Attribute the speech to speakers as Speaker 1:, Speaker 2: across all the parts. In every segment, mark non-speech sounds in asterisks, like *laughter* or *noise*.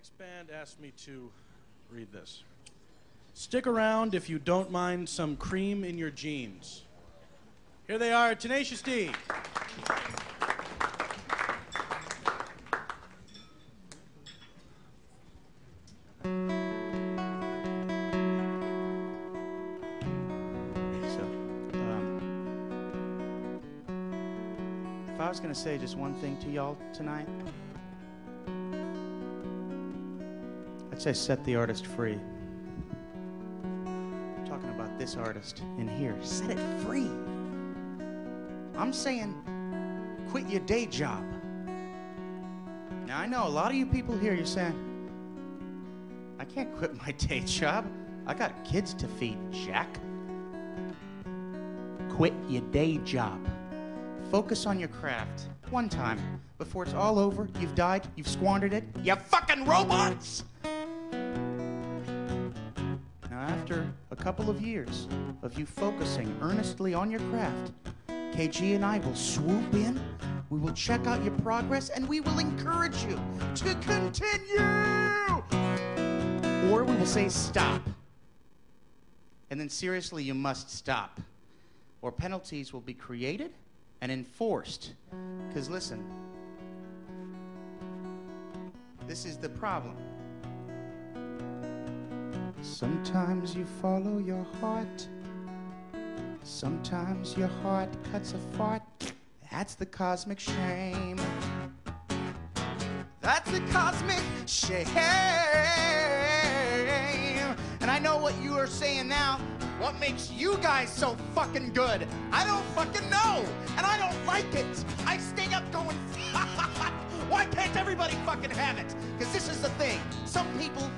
Speaker 1: next band asked me to read this. Stick around if you don't mind some cream in your jeans. Here they are, Tenacious D.
Speaker 2: Um, if I was going to say just one thing to y'all tonight, I'd say set the artist free. I'm talking about this artist in here. Set it free. I'm saying quit your day job. Now, I know a lot of you people here, you're saying, I can't quit my *laughs* day job. I got kids to feed, Jack quit your day job. Focus on your craft one time before it's all over. You've died, you've squandered it. You fucking robots! After a couple of years of you focusing earnestly on your craft, KG and I will swoop in, we will check out your progress, and we will encourage you to continue! Or we will say stop. And then seriously, you must stop or penalties will be created and enforced. Because listen, this is the problem. Sometimes you follow your heart, sometimes your heart cuts a fart. That's the cosmic shame. That's the cosmic shame. And I know what you are saying now. What makes you guys so fucking good? I don't fucking know. And I don't like it. I stay up going, *laughs* ha ha ha! why can't everybody fucking have it? Because this is the thing. Some people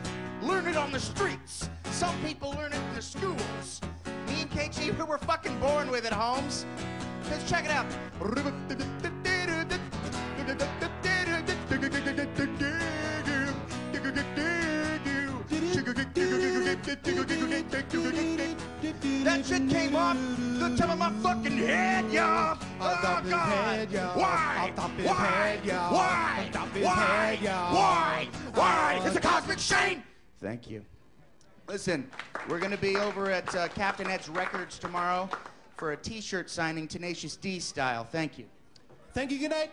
Speaker 2: learn it on the streets. Some people learn it in the schools. Me and KG, we were fucking born with it, Holmes. Because check it out. That shit came off the top of my fucking head, y'all. Oh, God. Why? Why? Why? Why? Why? Why? It's a cosmic shame. Thank you. Listen, we're going to be over at uh, Captain Ed's Records tomorrow for a T-shirt signing, Tenacious D style. Thank you.
Speaker 3: Thank you. Good night.